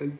حلو